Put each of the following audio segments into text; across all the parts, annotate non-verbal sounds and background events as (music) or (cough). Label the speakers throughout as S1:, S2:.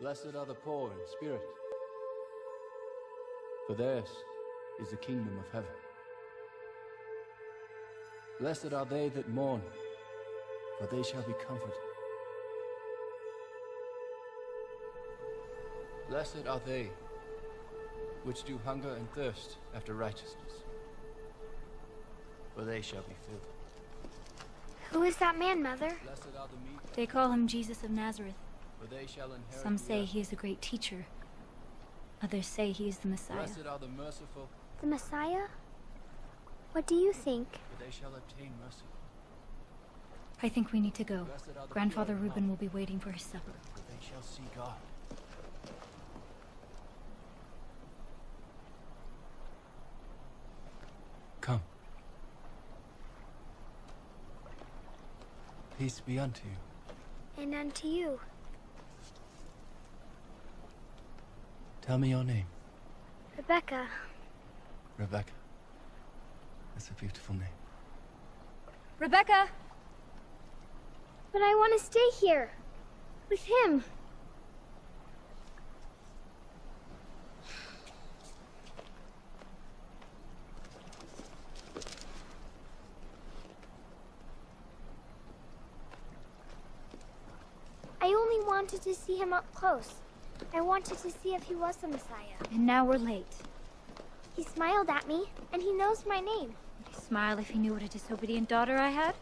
S1: Blessed are the poor in spirit, for theirs is the kingdom of heaven. Blessed are they that mourn, for they shall be comforted. Blessed are they which do hunger and thirst after righteousness, for they shall be filled.
S2: Who is that man, Mother?
S1: Blessed are the meek,
S3: They call him Jesus of Nazareth.
S1: For they shall inherit
S3: Some say he is a great teacher. Others say he is the Messiah.
S1: Blessed are the merciful,
S2: The Messiah? What do you think?
S1: for they shall obtain mercy.
S3: I think we need to go.
S1: Blessed are the
S3: Grandfather
S1: pure
S3: Reuben will be waiting for his supper.
S1: for they shall see God. Come. Peace be unto you.
S2: And unto you.
S1: Tell me your name,
S2: Rebecca.
S1: Rebecca. That's a beautiful name.
S3: Rebecca!
S2: But I want to stay here. With him. I only wanted to see him up close. I wanted to see if he was the Messiah.
S3: And now we're late.
S2: He smiled at me, and he knows my name.
S3: Would he smile if he knew what a disobedient daughter I had?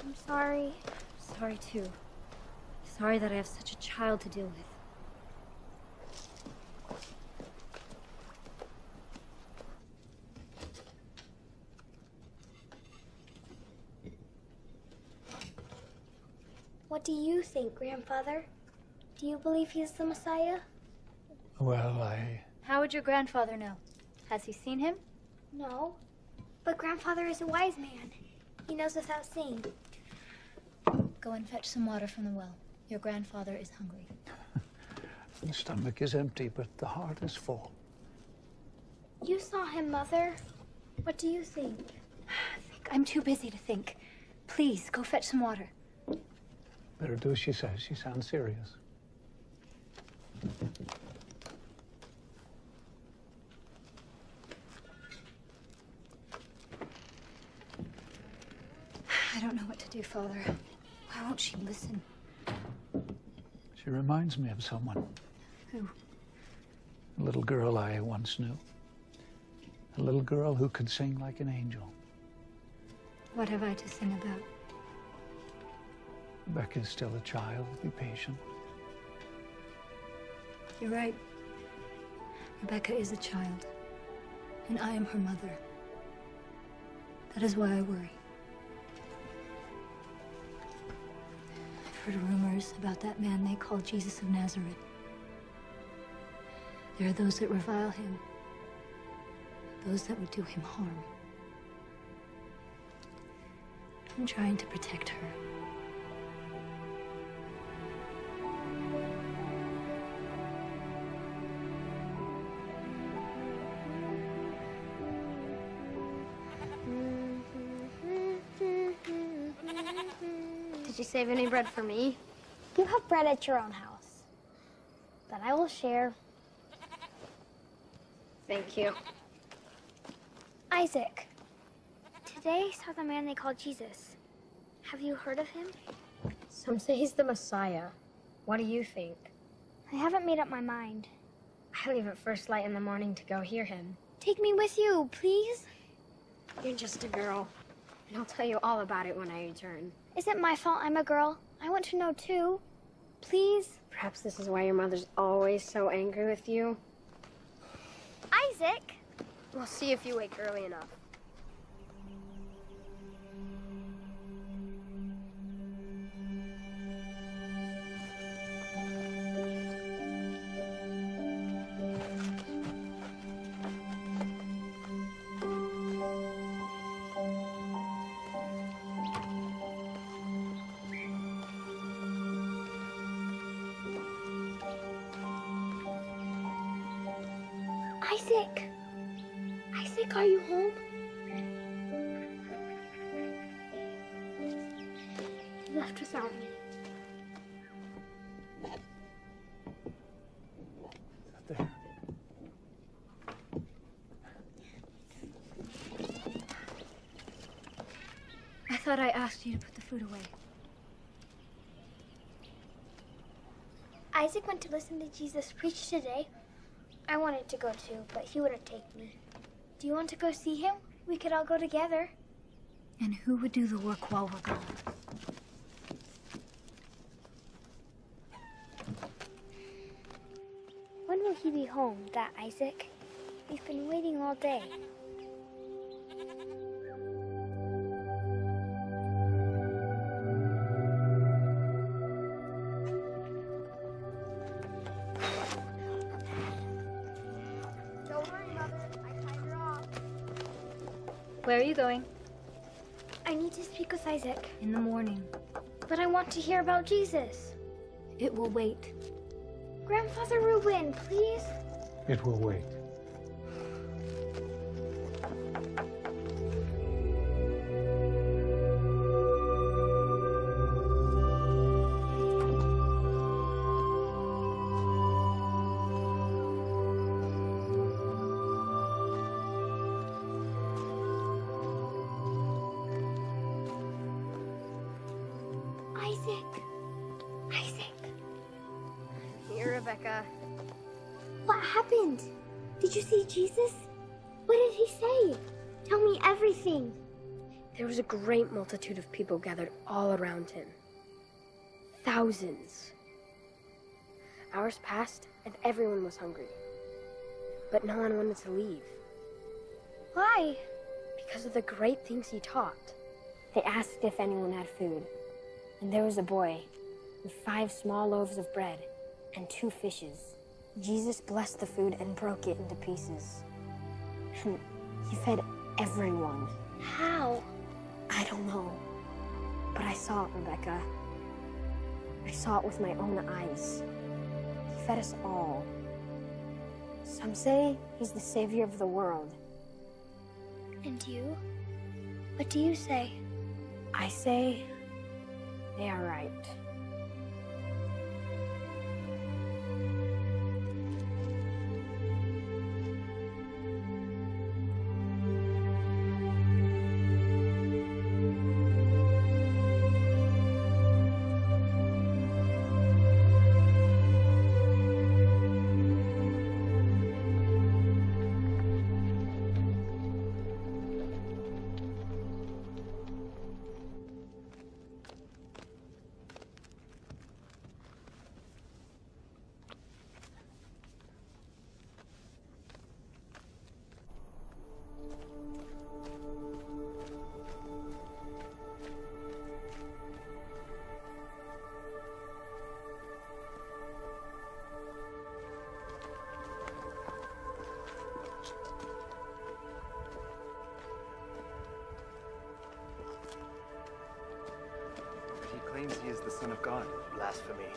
S2: I'm sorry.
S3: I'm Sorry, too. Sorry that I have such a child to deal with.
S2: What do you think, Grandfather? Do you believe he is the Messiah?
S4: Well, I.
S3: How would your grandfather know? Has he seen him?
S2: No. But Grandfather is a wise man. He knows without seeing.
S3: Go and fetch some water from the well. Your grandfather is hungry. (laughs)
S4: The stomach is empty, but the heart is full.
S2: You saw him, Mother. What do you think?
S3: I think I'm too busy to think. Please, go fetch some water.
S4: Better do as she says. She sounds serious.
S3: I don't know what to do, Father. Why won't she listen?
S4: She reminds me of someone.
S3: Who?
S4: A little girl I once knew. A little girl who could sing like an angel.
S3: What have I to sing about?
S4: Rebecca's still a child. Be patient.
S3: You're right. Rebecca is a child, and I am her mother. That is why I worry. I've heard rumors about that man they call Jesus of Nazareth. There are those that revile him, those that would do him harm. I'm trying to protect her.
S2: Save any bread for me? You have bread at your own house. That I will share.
S5: Thank you.
S2: Isaac. Today I saw the man they call Jesus. Have you heard of him?
S5: Some say he's the Messiah. What do you think?
S2: I haven't made up my mind.
S5: I leave at first light in the morning to go hear him.
S2: Take me with you, please.
S5: You're just a girl, and I'll tell you all about it when I return.
S2: Is it my fault I'm a girl? I want to know too. Please?
S5: Perhaps this is why your mother's always so angry with you.
S2: Isaac!
S5: We'll see if you wake early enough.
S2: You
S3: to put the food away.
S2: Isaac went to listen to Jesus preach today. I wanted to go too, but he wouldn't take me. Do you want to go see him? We could all go together.
S3: And who would do the work while we're gone?
S2: When will he be home, that Isaac? We've been waiting all day.
S3: Are you going?
S2: I need to speak with Isaac,
S3: In the morning.
S2: but I want to hear about Jesus.
S3: It will wait.
S2: Grandfather Reuben, please.
S4: It will wait.
S2: Isaac. Isaac.
S5: Here, Rebecca.
S2: What happened? Did you see Jesus? What did he say? Tell me everything.
S5: There was a great multitude of people gathered all around him. Thousands. Hours passed, and everyone was hungry. But no one wanted to leave
S2: Why?
S5: because of the great things he taught. They asked if anyone had food, and there was a boy with five small loaves of bread and two fishes. Jesus blessed the food and broke it into pieces. And (laughs) he fed everyone.
S2: How?
S5: I don't know. But I saw it, Rebecca. I saw it with my own eyes. He fed us all. Some say he's the savior of the world.
S2: And you? What do you say?
S5: I say they are right.
S6: Son of God. Blasphemy.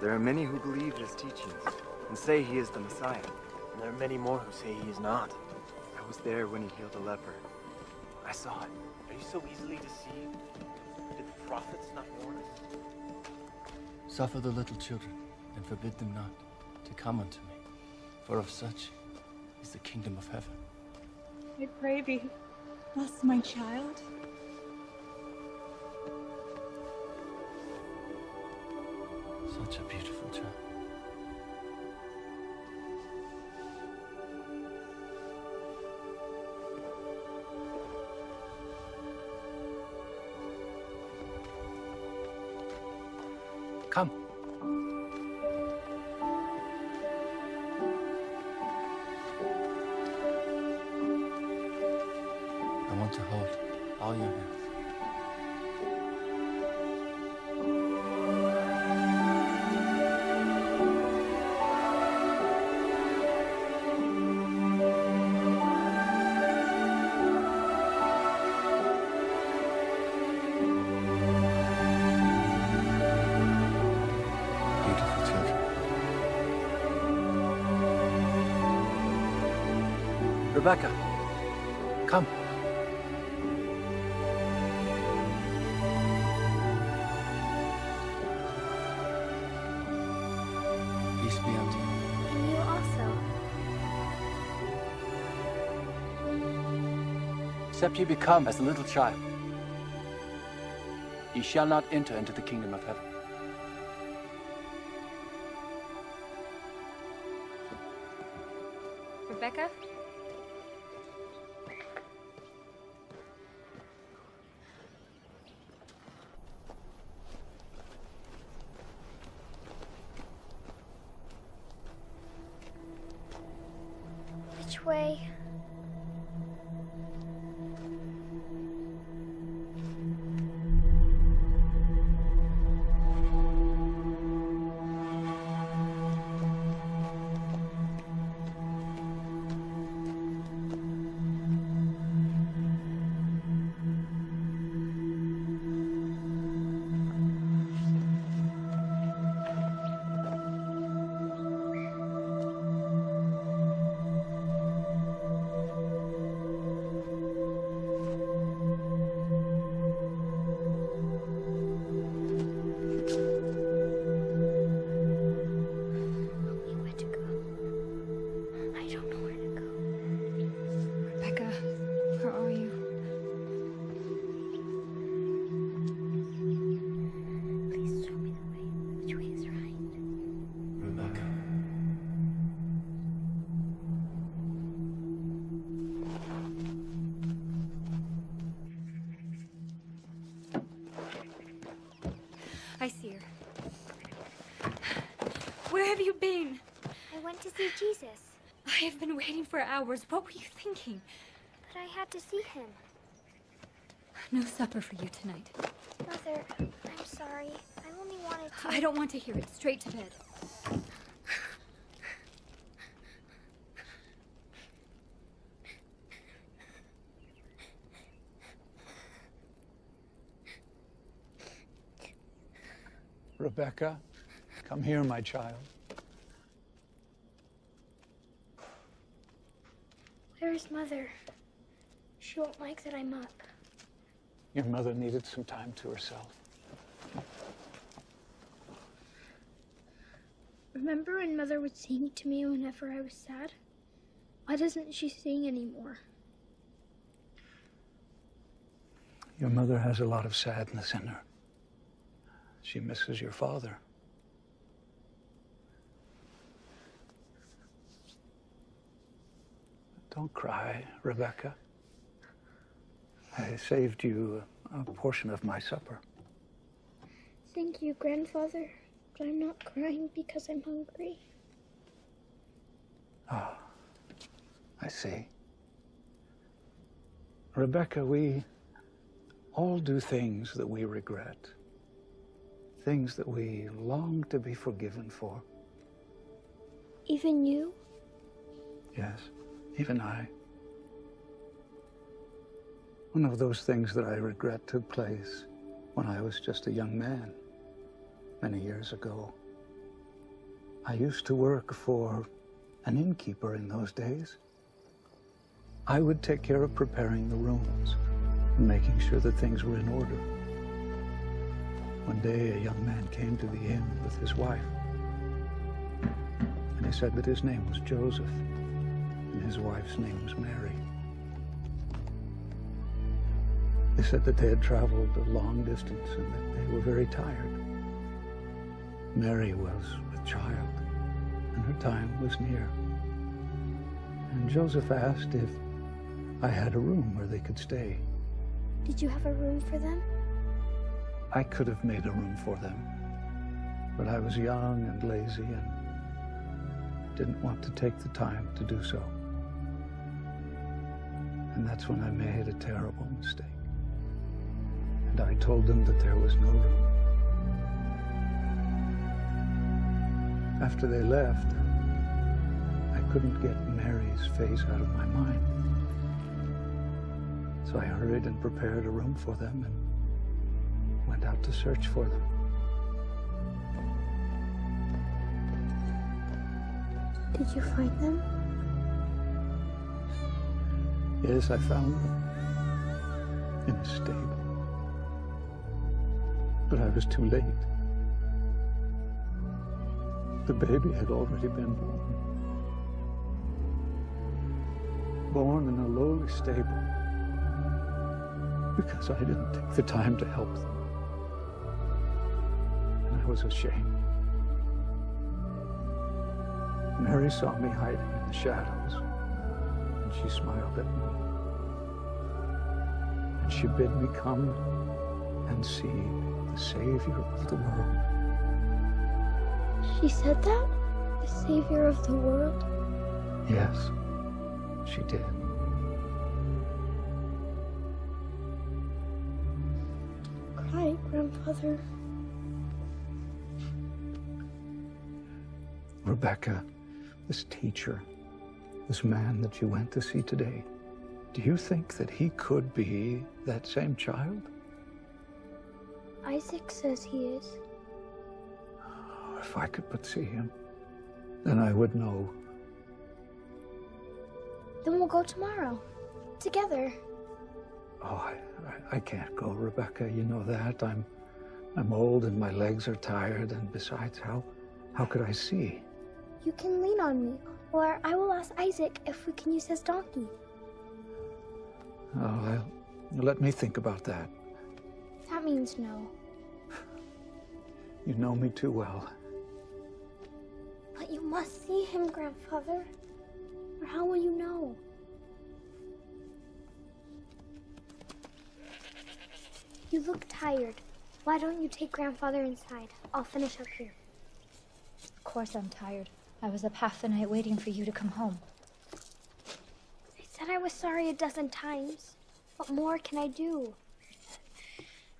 S6: There are many who believe his teachings and say he is the Messiah.
S7: And there are many more who say he is not.
S6: I was there when he healed a leper. I saw it.
S7: Are you so easily deceived? Did the prophets not warn us?
S1: Suffer the little children, and forbid them not to come unto me, for of such is the kingdom of heaven.
S8: I pray thee, bless my child.
S1: Rebecca, come. Peace be unto you.
S2: And you also.
S1: Except you become as a little child. he shall not enter into the kingdom of heaven.
S3: For hours. What were you thinking?
S2: but I had to see him.
S3: No supper for you tonight.
S2: Mother, I'm sorry. I only wanted to.
S3: I don't want to hear it. Straight to bed.
S4: Rebecca, come here, my child.
S2: Where is Mother? She won't like that I'm up.
S4: Your mother needed some time to herself.
S2: Remember when Mother would sing to me whenever I was sad? Why doesn't she sing anymore?
S4: Your mother has a lot of sadness in her. She misses your father. Don't cry, Rebecca. I saved you a portion of my supper.
S2: Thank you, Grandfather. But I'm not crying because I'm hungry.
S4: Ah, I see. Rebecca, we all do things that we regret, things that we long to be forgiven for.
S2: Even you?
S4: Yes, even I. One of those things that I regret took place when I was just a young man, many years ago. I used to work for an innkeeper in those days. I would take care of preparing the rooms and making sure that things were in order. One day, a young man came to the inn with his wife, and he said that his name was Joseph and his wife's name was Mary. They said that they had traveled a long distance and that they were very tired. Mary was with child, and her time was near. And Joseph asked if I had a room where they could stay.
S2: Did you have a room for them?
S4: I could have made a room for them, but I was young and lazy and didn't want to take the time to do so. And that's when I made a terrible mistake. And I told them that there was no room. After they left, I couldn't get Mary's face out of my mind. So I hurried and prepared a room for them and went out to search for them.
S2: Did you find them?
S4: Yes, I found them in a stable. But I was too late. The baby had already been born. Born in a lowly stable. Because I didn't take the time to help them. And I was ashamed. Mary saw me hiding in the shadows, and she smiled at me. And she bid me come and see the Savior of the world.
S2: She said that? The savior of the world?
S4: Yes, she did.
S2: Cry, grandfather.
S4: Rebecca, this teacher, this man that you went to see today, do you think that he could be that same child?
S2: Isaac says he is.
S4: Oh, if I could but see him, then I would know.
S2: Then we'll go tomorrow. Together.
S4: Oh, I, I, I can't go, Rebecca. You know that. I'm, I'm old and my legs are tired. And besides, how, how could I see?
S2: You can lean on me, or I will ask Isaac if we can use his donkey.
S4: Oh, I'll, let me think about that.
S2: That means no.
S4: You know me too well.
S2: But you must see him, grandfather. Or how will you know? You look tired. Why don't you take grandfather inside? I'll finish up here.
S3: Of course I'm tired. I was up half the night waiting for you to come home.
S2: I said I was sorry a dozen times. What more can I do?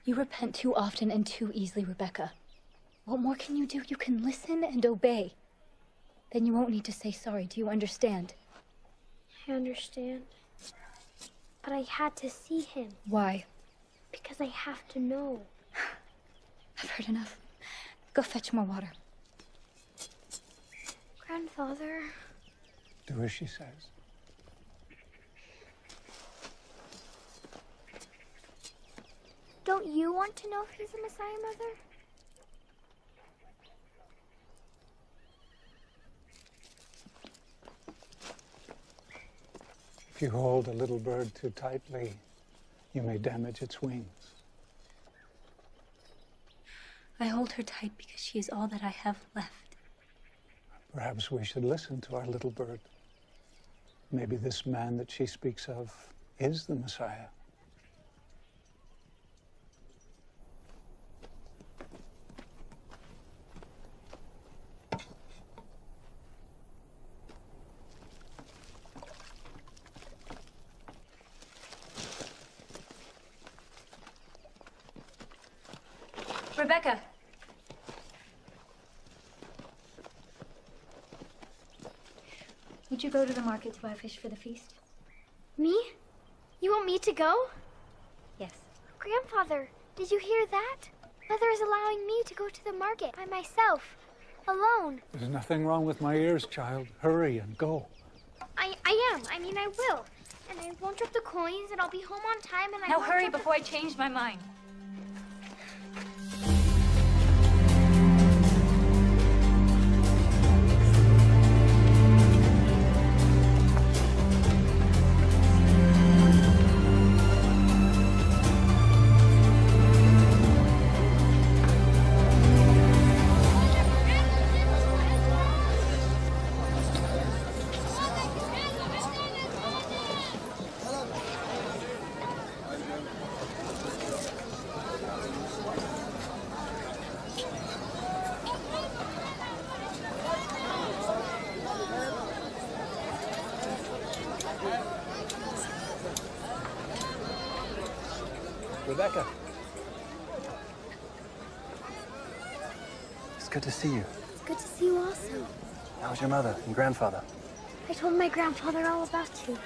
S3: You repent too often and too easily, Rebecca. What more can you do? You can listen and obey. Then you won't need to say sorry. Do you understand?
S2: I understand. But I had to see him
S3: Why?
S2: because I have to know. (sighs)
S3: I've heard enough. Go fetch more water.
S2: Grandfather,
S4: Do as she says.
S2: don't you want to know if he's the Messiah, Mother?
S4: If you hold a little bird too tightly, you may damage its wings.
S3: I hold her tight because she is all that I have left.
S4: Perhaps we should listen to our little bird. Maybe this man that she speaks of is the Messiah.
S3: Rebecca! Would you go to the market to buy fish for the feast?
S2: Me? You want me to go?
S3: Yes.
S2: Grandfather, did you hear that? Mother is allowing me to go to the market by myself, alone.
S4: There's nothing wrong with my ears, child. Hurry and go.
S2: I, I am. I mean, I will. And I won't drop the coins, and I'll be home on time, and I
S3: Now
S2: won't
S3: hurry
S2: drop the-
S3: before I change my mind.
S6: Good to see you.
S2: It's good to see you also.
S6: How's your mother and grandfather?
S2: I told my grandfather all about you.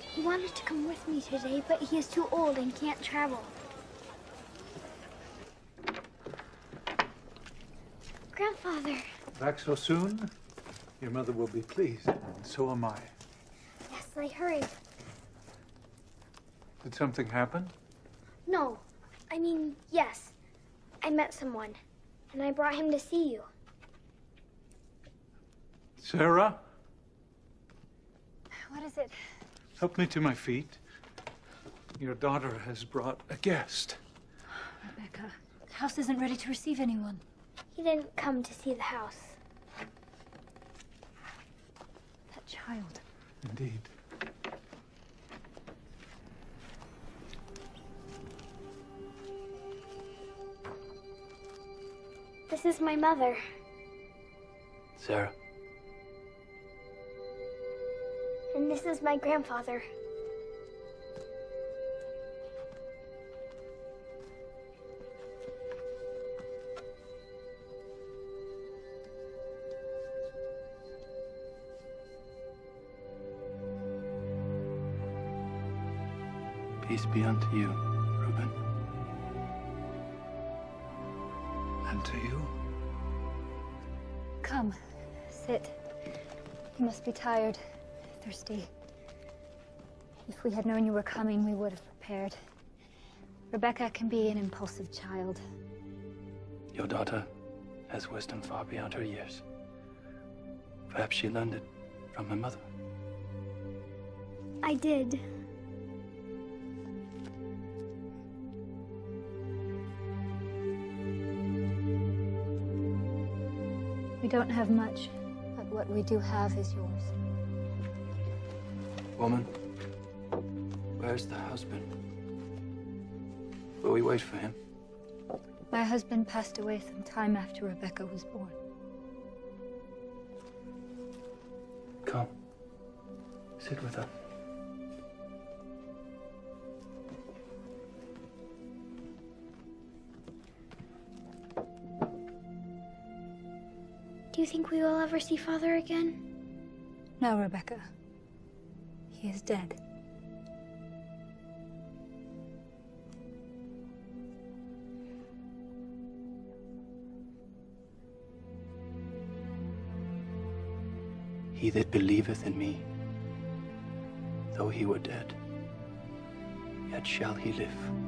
S2: He wanted to come with me today, but he is too old and can't travel. Grandfather,
S4: Back so soon? Your mother will be pleased, and so am I.
S2: yes, I hurried.
S4: Did something happen?
S2: No, I mean, yes. I met someone, and I brought him to see you.
S4: Sarah,
S3: What is it?
S4: help me to my feet. Your daughter has brought a guest.
S3: Rebecca, the house isn't ready to receive anyone.
S2: He didn't come to see the house.
S3: That child.
S4: Indeed.
S2: This is my mother.
S1: Sarah.
S2: And this is my grandfather.
S1: Peace be unto you,
S3: sit. You must be tired, thirsty. If we had known you were coming, we would have prepared. Rebecca can be an impulsive child.
S1: Your daughter has wisdom far beyond her years. Perhaps she learned it from her mother.
S2: I did.
S3: We don't have much, but what we do have is yours.
S1: Woman, where's the husband? Will we wait for him?
S3: My husband passed away some time after Rebecca was born.
S1: Come. Sit with us.
S2: Do you think we will ever see father again?
S3: No, Rebecca. He is dead.
S1: He that believeth in me, though he were dead, yet shall he live.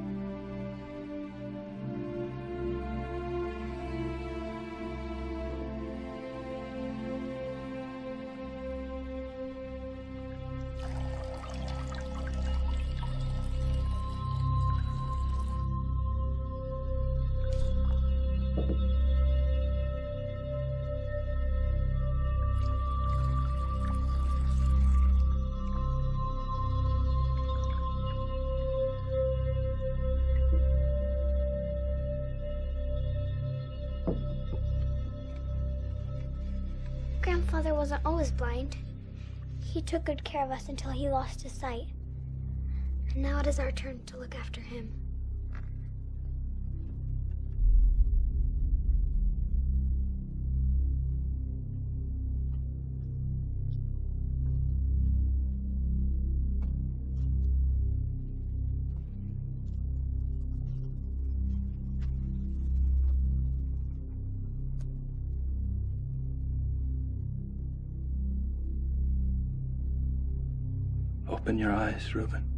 S2: Grandfather wasn't always blind. He took good care of us until he lost his sight. And now it is our turn to look after him.
S1: Open your eyes, Reuben.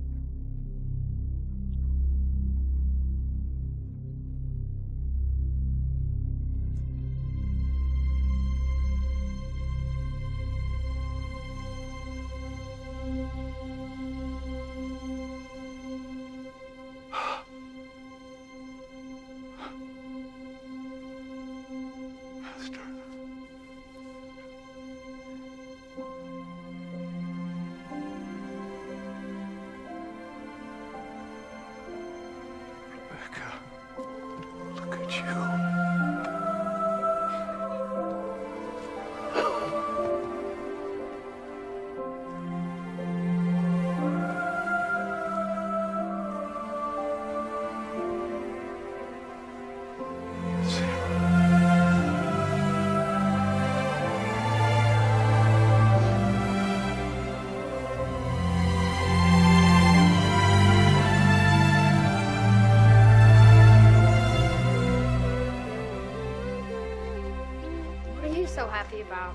S5: Happy about?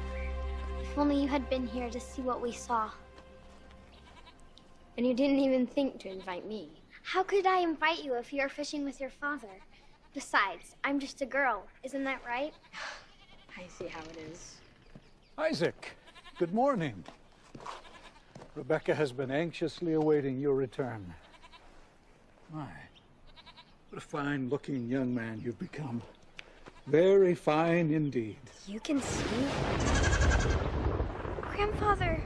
S2: If only you had been here to see what we saw.
S5: And you didn't even think to invite me.
S2: How could I invite you if you're fishing with your father? Besides, I'm just a girl. Isn't that right? (sighs)
S5: I see how it is.
S4: Isaac, good morning. Rebecca has been anxiously awaiting your return. My, what a fine looking young man you've become. Very fine indeed.
S5: You can see?
S2: Grandfather.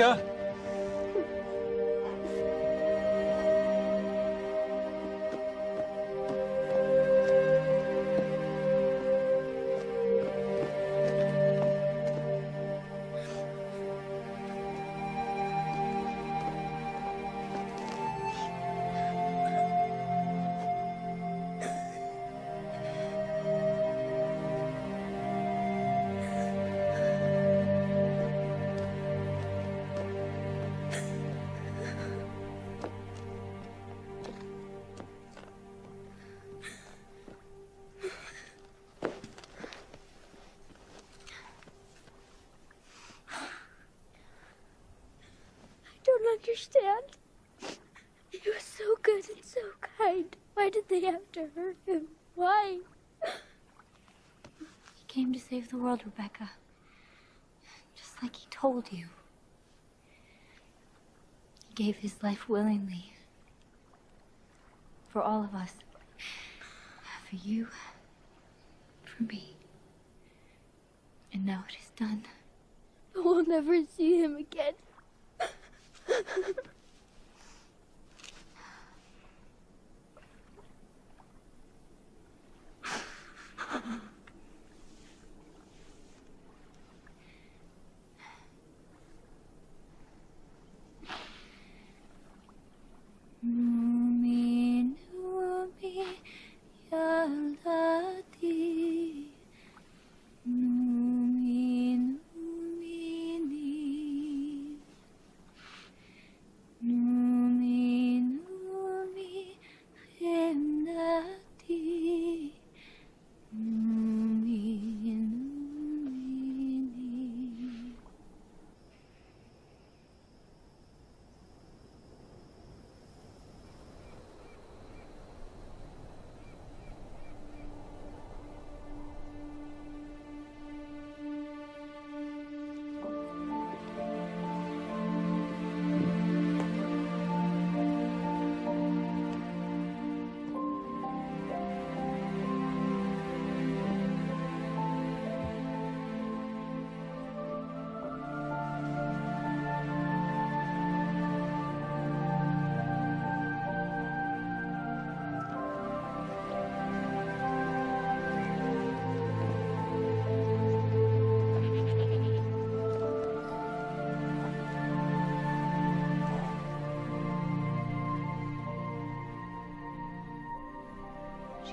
S4: Rebecca?
S2: Understand. He was so good and so kind. Why did they have to hurt him? Why?
S3: He came to save the world, Rebecca. Just like he told you. He gave his life willingly. For all of us. For you. For me. And now it is done.
S2: But we'll never see him again.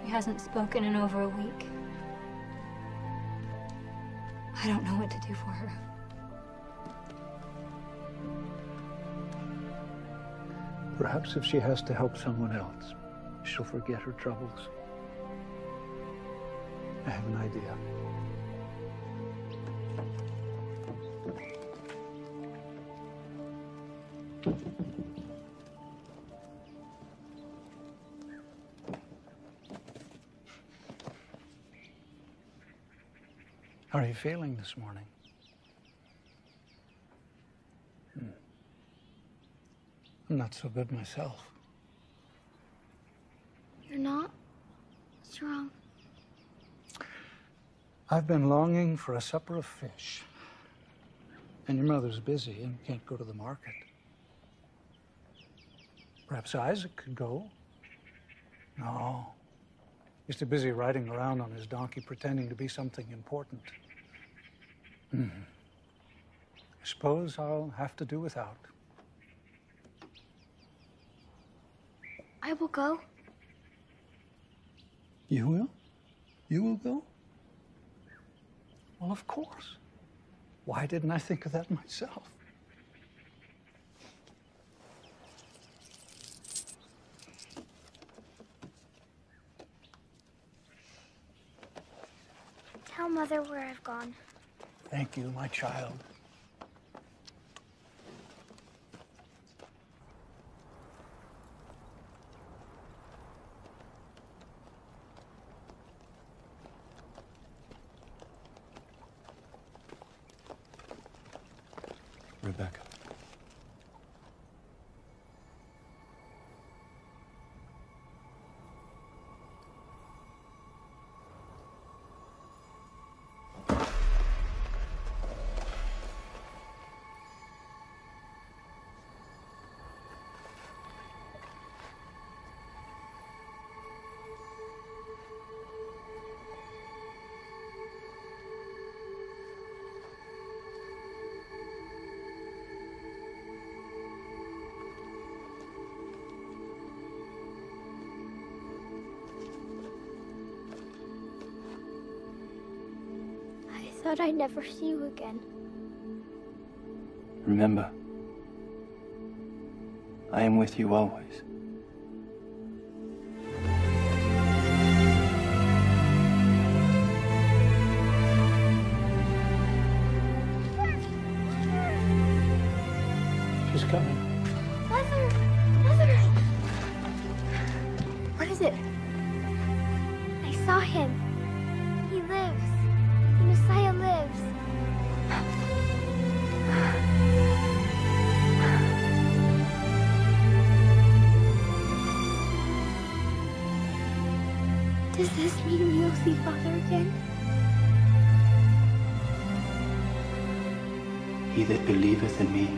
S3: She hasn't spoken in over a week. I don't know what to do for her.
S4: Perhaps if she has to help someone else, she'll forget her troubles. I have an idea. You feeling this morning? Hmm. I'm not so good myself.
S2: You're not? What's wrong?
S4: I've been longing for a supper of fish. And your mother's busy and can't go to the market. Perhaps Isaac could go. No. He's too busy riding around on his donkey pretending to be something important. Hmm. I suppose I'll have to do without.
S2: I will go.
S4: You will? You will go? Well, of course. Why didn't I think of that myself?
S2: Tell Mother where I've gone.
S4: Thank you, my child.
S2: Thought I'd never see you again.
S1: Remember, I am with you always. That believeth in me,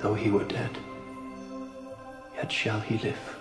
S1: though he were dead, yet shall he live.